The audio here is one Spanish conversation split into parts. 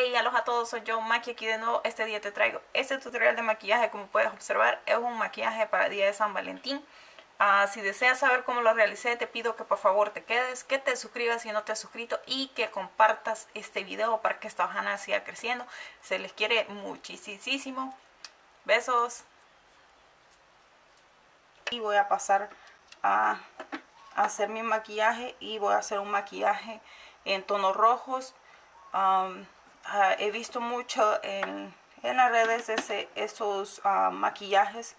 Hey, aloha a todos, soy yo, Maki, aquí de nuevo. Este día te traigo este tutorial de maquillaje, como puedes observar, es un maquillaje para día de San Valentín. Uh, si deseas saber cómo lo realicé, te pido que por favor te quedes, que te suscribas si no te has suscrito y que compartas este video para que esta hojana siga creciendo. Se les quiere muchísimo. Besos. Y voy a pasar a hacer mi maquillaje y voy a hacer un maquillaje en tonos rojos. Um, Ah, he visto mucho en, las redes ese, esos ah, maquillajes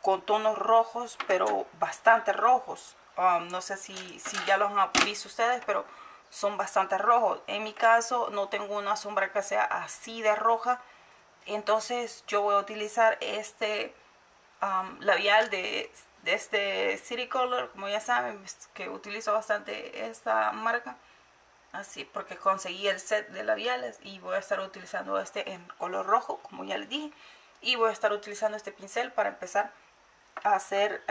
con tonos rojos, pero bastante rojos. Um, no sé si, si ya los han visto ustedes, pero son bastante rojos. En mi caso no tengo una sombra que sea así de roja. Entonces yo voy a utilizar este um, labial de, de este City Color, como ya saben, que utilizo bastante esta marca así porque conseguí el set de labiales y voy a estar utilizando este en color rojo como ya les dije y voy a estar utilizando este pincel para empezar a hacer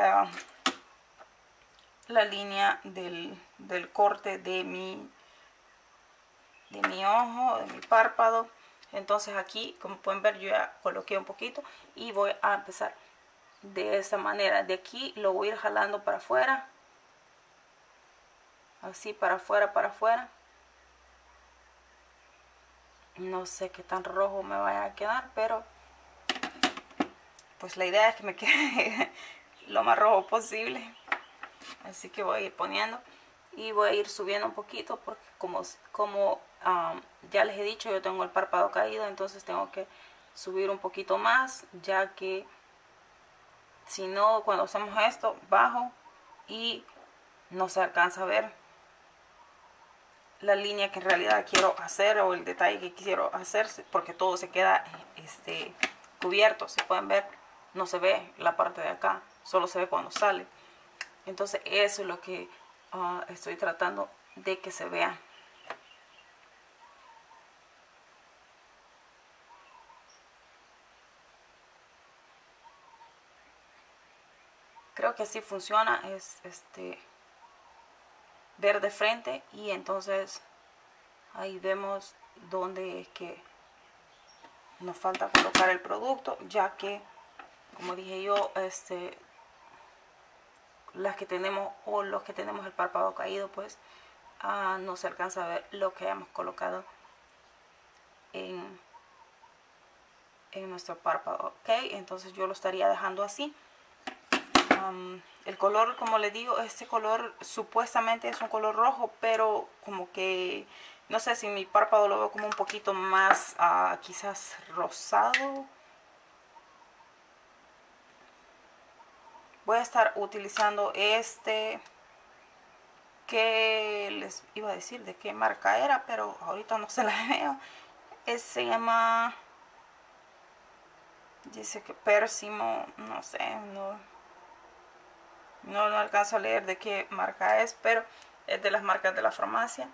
la línea del, corte de mi de mi ojo, de mi párpado. Entonces aquí como pueden ver yo ya coloqué un poquito y voy a empezar de esta manera. De aquí lo voy a ir jalando para afuera así para afuera para afuera no sé qué tan rojo me vaya a quedar, pero pues la idea es que me quede lo más rojo posible. Así que voy a ir poniendo y voy a ir subiendo un poquito porque como, como ya les he dicho yo tengo el párpado caído entonces tengo que subir un poquito más ya que si no cuando hacemos esto bajo y no se alcanza a ver la línea que en realidad quiero hacer o el detalle que quiero hacer porque todo se queda este, cubierto. Si pueden ver, no se ve la parte de acá, solo se ve cuando sale. Entonces eso es lo que ah, estoy tratando de que se vea. Creo que así funciona, es este ver de frente y entonces ahí vemos dónde es que nos falta colocar el producto ya que como dije yo este las que tenemos o los que tenemos el párpado caído pues ah, no se alcanza a ver lo que hemos colocado en, en nuestro párpado. Ok entonces yo lo estaría dejando así el color, como les digo, este color supuestamente es un color rojo, pero como que, no sé si mi párpado lo veo como un poquito más ah, quizás rosado. Voy a estar utilizando este que les iba a decir de qué marca era, pero ahorita no se la veo. Este se llama, dice que Persimo, no sé, no no, no alcanzo a leer de qué marca es, pero es de las marcas de la farmacia.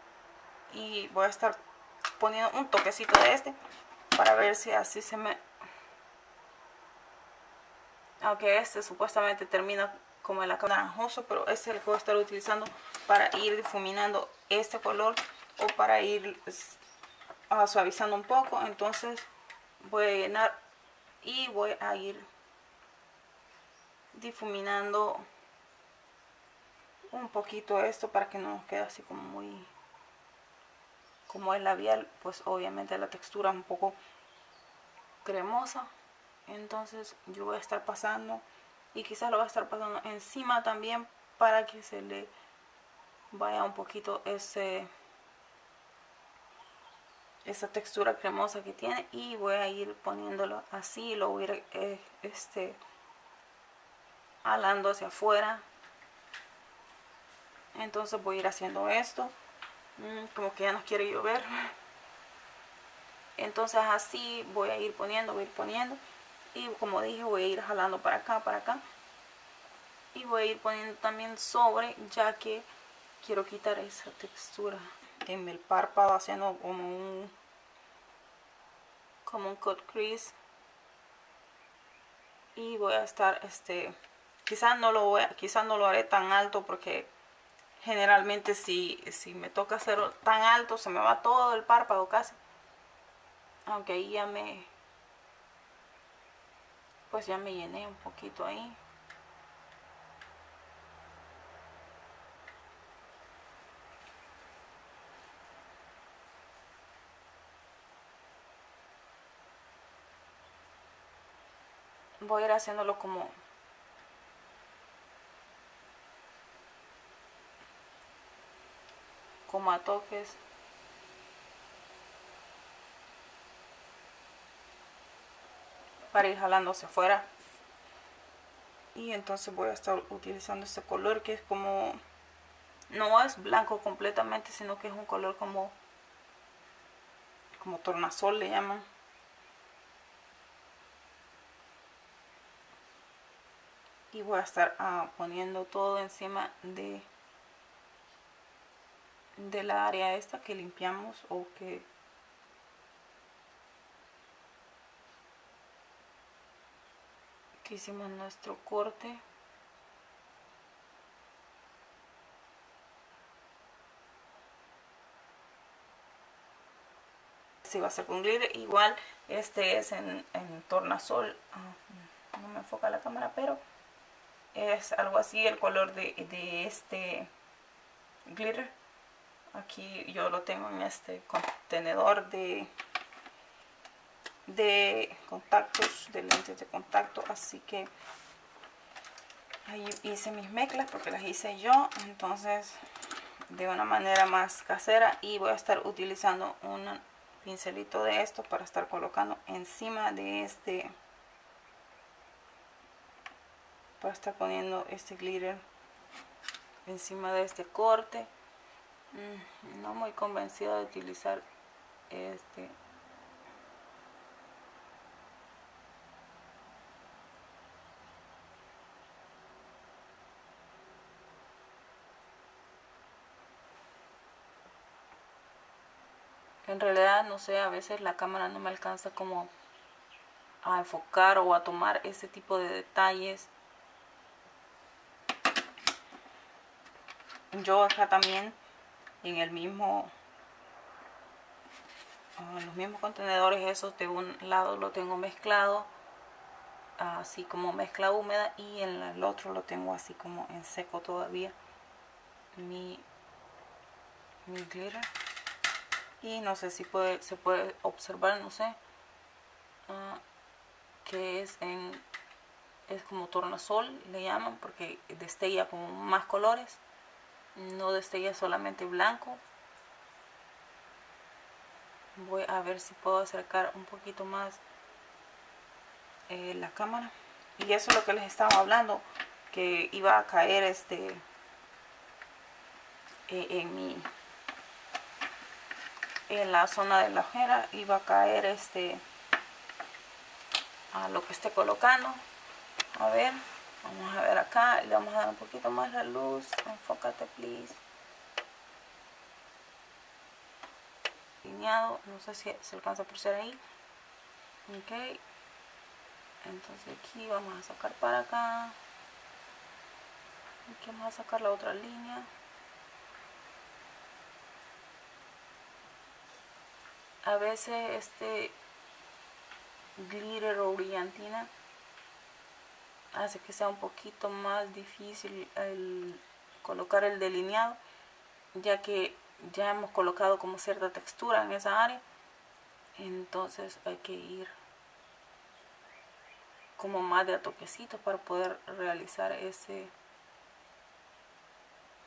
Y voy a estar poniendo un toquecito de este para ver si así se me... Aunque este supuestamente termina como el naranjoso, pero este es el que voy a estar utilizando para ir difuminando este color o para ir pues, suavizando un poco. Entonces voy a llenar y voy a ir difuminando un poquito esto para que no nos quede así como muy como el labial pues obviamente la textura un poco cremosa. Entonces yo voy a estar pasando y quizás lo voy a estar pasando encima también para que se le vaya un poquito ese esa textura cremosa que tiene y voy a ir poniéndolo así lo voy a ir eh, este alando hacia afuera entonces voy a ir haciendo esto. Mm, como que ya nos quiere llover. Entonces así voy a ir poniendo voy a ir poniendo. Y como dije voy a ir jalando para acá para acá. Y voy a ir poniendo también sobre ya que quiero quitar esa textura. En el párpado haciendo como un como un cut crease. Y voy a estar este quizás no lo voy quizás no lo haré tan alto porque generalmente si, si me toca hacer tan alto se me va todo el párpado casi. Aunque ahí ya me pues ya me llené un poquito ahí. Voy a ir haciéndolo como como a toques. Para ir jalándose afuera. Y entonces voy a estar utilizando este color que es como no es blanco completamente sino que es un color como como tornasol le llaman. Y voy a estar ah, poniendo todo encima de de la área esta que limpiamos o que que hicimos nuestro corte. Si va a ser con glitter igual este es en, en tornasol. Ah, no me enfoca la cámara pero es algo así el color de, de este glitter aquí yo lo tengo en este contenedor de de contactos de lentes de contacto así que ahí hice mis mezclas porque las hice yo entonces de una manera más casera y voy a estar utilizando un pincelito de esto para estar colocando encima de este para estar poniendo este glitter encima de este corte no muy convencida de utilizar este en realidad no sé a veces la cámara no me alcanza como a enfocar o a tomar ese tipo de detalles. Yo acá también en el mismo en los mismos contenedores esos de un lado lo tengo mezclado así como mezcla húmeda y en el otro lo tengo así como en seco todavía. Mi, mi glitter. Y no sé si puede, se puede observar, no sé, uh, que es en, es como tornasol, le llaman, porque destella como más colores, no destella solamente blanco. Voy a ver si puedo acercar un poquito más eh, la cámara. Y eso es lo que les estaba hablando, que iba a caer este eh, en mi en la zona de la ojera va a caer este a lo que esté colocando a ver vamos a ver acá le vamos a dar un poquito más la luz. Enfócate please. Alineado no sé si se alcanza por ser ahí. Ok. Entonces aquí vamos a sacar para acá. Aquí vamos a sacar la otra línea. A veces este glitter o brillantina hace que sea un poquito más difícil el colocar el delineado ya que ya hemos colocado como cierta textura en esa área. Entonces hay que ir como más de a toquecitos para poder realizar ese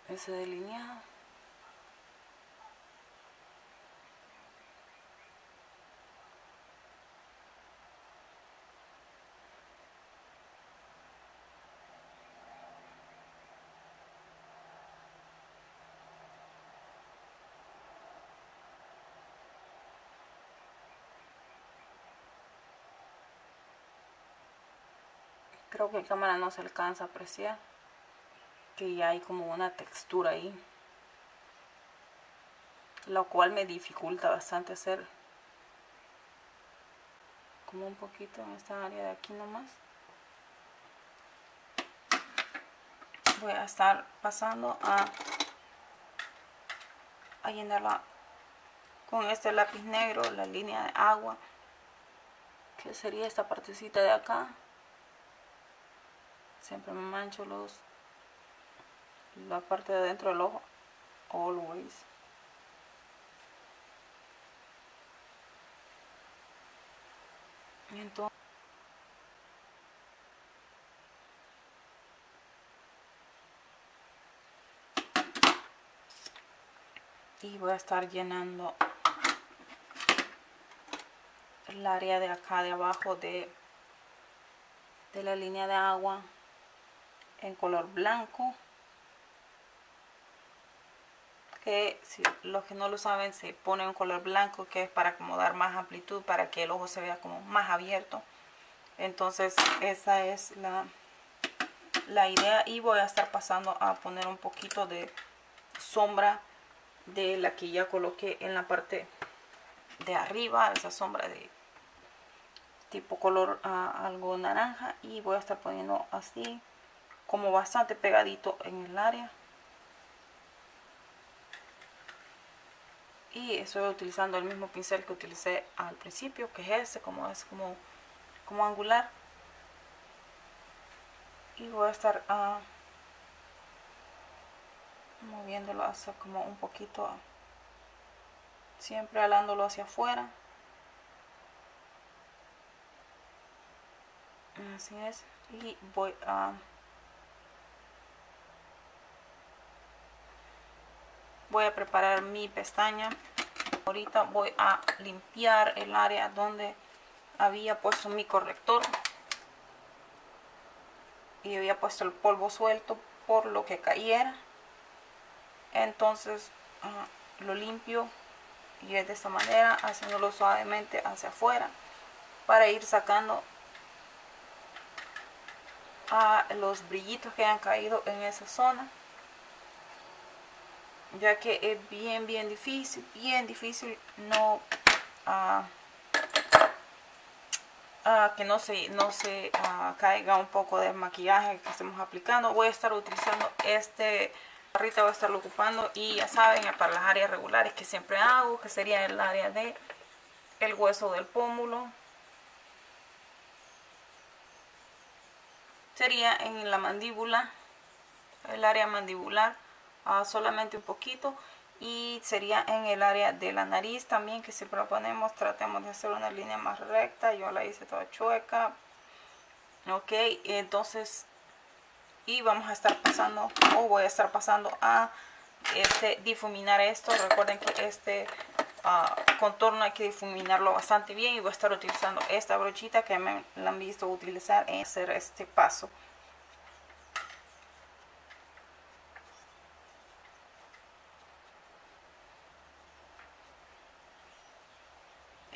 ese delineado creo que en cámara no se alcanza a apreciar. Que ya hay como una textura ahí. Lo cual me dificulta bastante hacer como un poquito en esta área de aquí nomás. Voy a estar pasando a, a llenarla con este lápiz negro la línea de agua que sería esta partecita de acá siempre me mancho los la parte de adentro del ojo. Always. Entonces y voy a estar llenando el área de acá de abajo de, de la línea de agua en color blanco que si los que no lo saben se pone un color blanco que es para acomodar más amplitud para que el ojo se vea como más abierto. Entonces esa es la, la idea y voy a estar pasando a poner un poquito de sombra de la que ya coloqué en la parte de arriba esa sombra de tipo color ah, algo naranja y voy a estar poniendo así como bastante pegadito en el área. Y estoy utilizando el mismo pincel que utilicé al principio que es este como es como como angular. Y voy a estar uh, moviéndolo hacia como un poquito siempre alándolo hacia afuera. Así es. Y voy a voy a preparar mi pestaña. Ahorita voy a limpiar el área donde había puesto mi corrector. Y había puesto el polvo suelto por lo que cayera. Entonces ah, lo limpio y es de esta manera haciéndolo suavemente hacia afuera para ir sacando a los brillitos que han caído en esa zona ya que es bien bien difícil bien difícil no uh, que no se no se uh, caiga un poco de maquillaje que estemos aplicando. Voy a estar utilizando este barrita voy a estarlo ocupando y ya saben para las áreas regulares que siempre hago que sería el área de el hueso del pómulo. Sería en la mandíbula el área mandibular solamente un poquito y sería en el área de la nariz también que si proponemos tratemos de hacer una línea más recta yo la hice toda chueca ok entonces y vamos a estar pasando o voy a estar pasando a este difuminar esto recuerden que este ah, contorno hay que difuminarlo bastante bien y voy a estar utilizando esta brochita que me la han visto utilizar en hacer este paso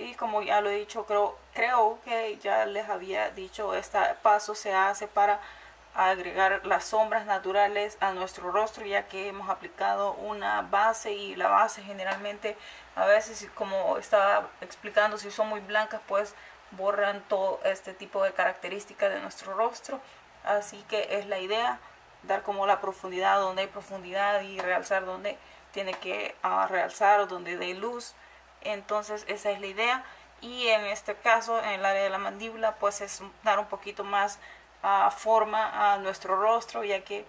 y como ya lo he dicho creo, creo que ya les había dicho este paso se hace para agregar las sombras naturales a nuestro rostro ya que hemos aplicado una base y la base generalmente a veces como estaba explicando si son muy blancas pues borran todo este tipo de características de nuestro rostro. Así que es la idea dar como la profundidad donde hay profundidad y realzar donde tiene que uh, realzar o donde dé luz entonces esa es la idea. Y en este caso en el área de la mandíbula pues es dar un poquito más uh, forma a nuestro rostro ya que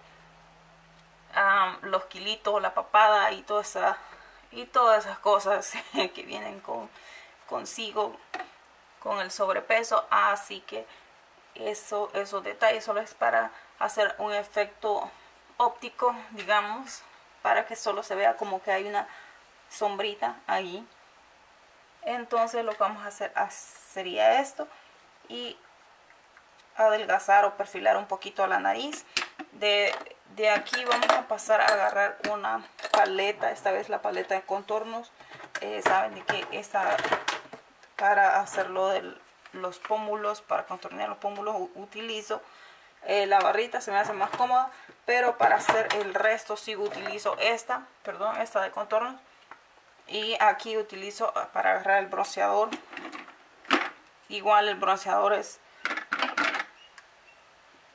los kilitos, la papada y toda y todas esas cosas que vienen con consigo con el sobrepeso. Así que eso esos detalles solo es para hacer un efecto óptico digamos para que solo se vea como que hay una sombrita ahí entonces lo que vamos a hacer sería esto. Y adelgazar o perfilar un poquito la nariz. De, aquí vamos a pasar a agarrar una paleta. Esta vez la paleta de contornos. Eh, saben de que esta para hacerlo de los pómulos para contornear los pómulos utilizo eh, la barrita se me hace más cómoda. Pero para hacer el resto sí utilizo esta perdón esta de contornos y aquí utilizo ah, para agarrar el bronceador. Igual el bronceador es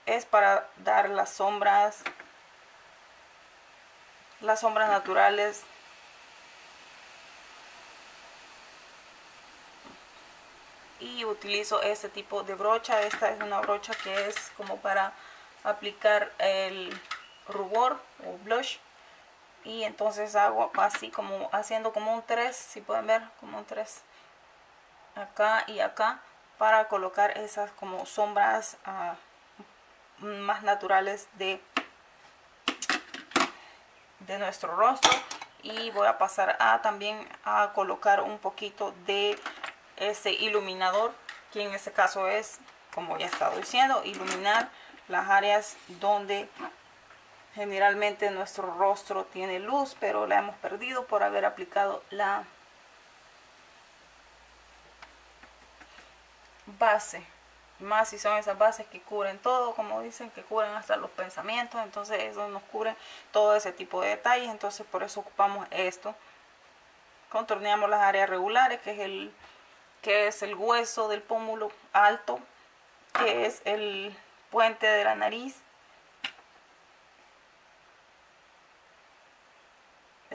es para dar las sombras las sombras naturales. Y utilizo este tipo de brocha. Esta es una brocha que es como para aplicar el rubor o blush y entonces hago así como haciendo como un 3 si pueden ver como un 3 acá y acá para colocar esas como sombras ah, más naturales de de nuestro rostro. Y voy a pasar a también a colocar un poquito de ese iluminador que en este caso es como ya he estado diciendo iluminar las áreas donde generalmente nuestro rostro tiene luz pero la hemos perdido por haber aplicado la base más si son esas bases que cubren todo, como dicen, que cubren hasta los pensamientos, entonces eso nos cubre todo ese tipo de detalles, entonces por eso ocupamos esto. Contorneamos las áreas regulares, que es el, que es el hueso del pómulo alto, que es el puente de la nariz.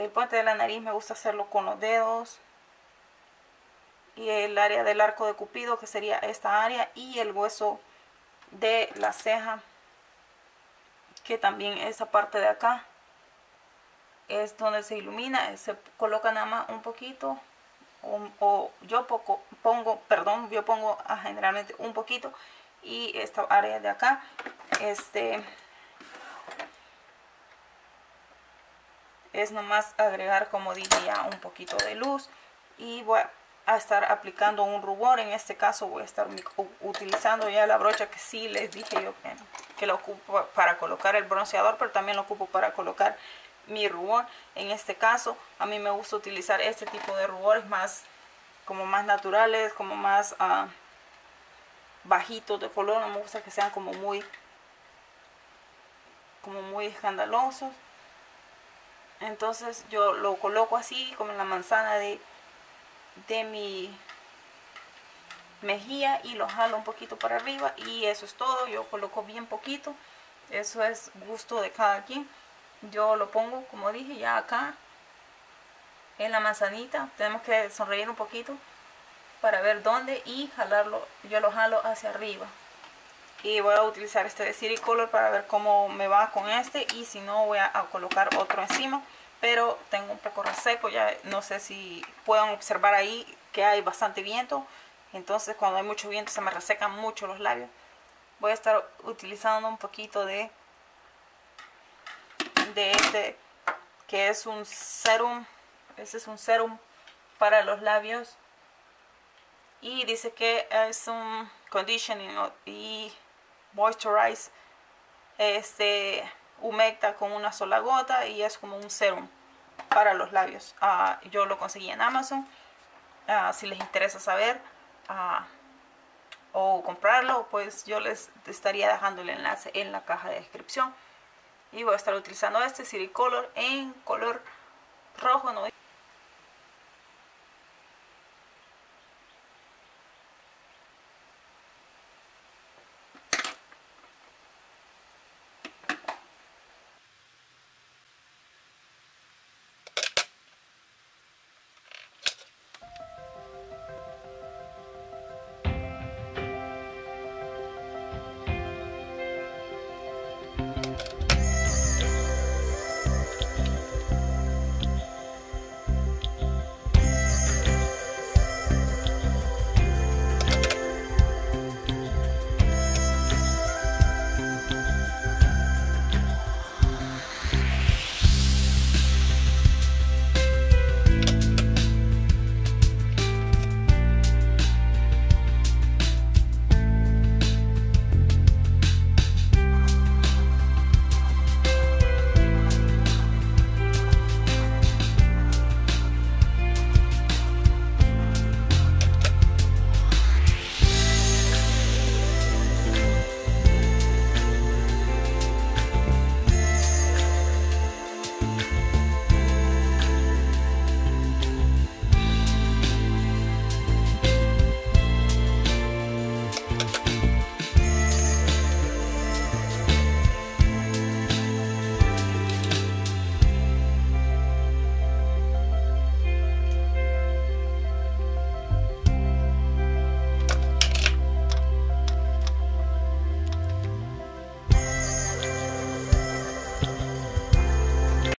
El puente de la nariz me gusta hacerlo con los dedos, y el área del arco de cupido que sería esta área y el hueso de la ceja que también esa parte de acá es donde se ilumina se coloca nada más un poquito o, yo poco, pongo perdón yo pongo generalmente un poquito y esta área de acá este es nomás agregar como diría un poquito de luz y voy a estar aplicando un rubor. En este caso voy a estar utilizando ya la brocha que sí les dije yo que, lo ocupo para colocar el bronceador, pero también lo ocupo para colocar mi rubor. En este caso a mí me gusta utilizar este tipo de rubores más como más naturales, como más uh, bajitos de color. No me gusta que sean como muy como muy escandalosos. Entonces yo lo coloco así como en la manzana de de mi mejilla y lo jalo un poquito para arriba y eso es todo. Yo coloco bien poquito. Eso es gusto de cada quien. Yo lo pongo como dije ya acá en la manzanita. Tenemos que sonreír un poquito para ver dónde y jalarlo yo lo jalo hacia arriba y voy a utilizar este de City Color para ver cómo me va con este y si no voy a colocar otro encima pero tengo un poco reseco, ya no sé si pueden observar ahí que hay bastante viento, entonces cuando hay mucho viento se me resecan mucho los labios. Voy a estar utilizando un poquito de, de este, que es un serum, este es un serum para los labios y dice que es un conditioning y moisturize este humecta con una sola gota y es como un serum para los labios. Ah, yo lo conseguí en Amazon. Ah, si les interesa saber ah, o comprarlo, pues yo les estaría dejando el enlace en la caja de descripción. Y voy a estar utilizando este City Color en color rojo. ¿no?